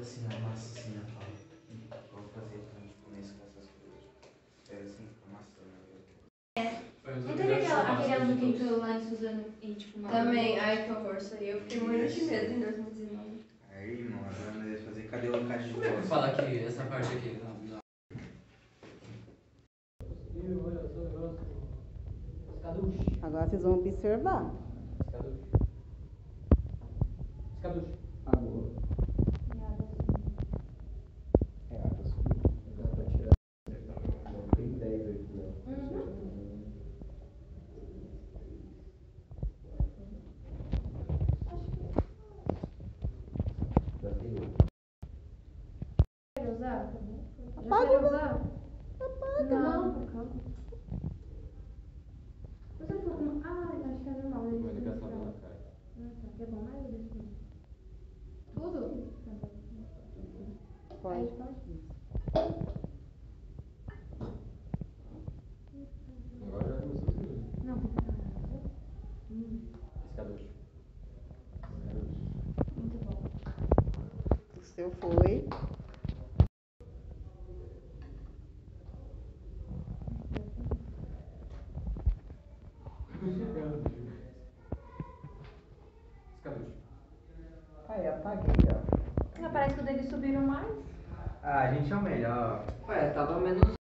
assim, a massa assim, a fala. Vou fazer pra gente começar com essas coisas. É assim, a massa, né? Não teve aquela, aquele aluno que entrou lá em Suzano e tipo uma. Também, ai que horror, isso aí eu fiquei morrendo de medo em 2019. Aí, irmão, agora nós vamos fazer cadê o caixa de Como é que voz? fala aqui, essa parte aqui? Não, não. Agora vocês vão observar. É, a água subiu. Agora pra tirar. Tem 10 aqui, né? Já tem oito. Quer usar? Já Apaga, quer usar? Apaga. Não, calma. Você falou como... Ah, eu acho que é normal. ele Vou ligar não só fala. pela cara. Ah, tá. Que é bom, mas eu deixo. Tudo? Pode. Agora já começou a subir. Não, Escador. muito bom. O seu foi. Aí, apaguei, ó. Não, parece que o deles subiram mais. Ah, a gente é o melhor. Ué, tava menos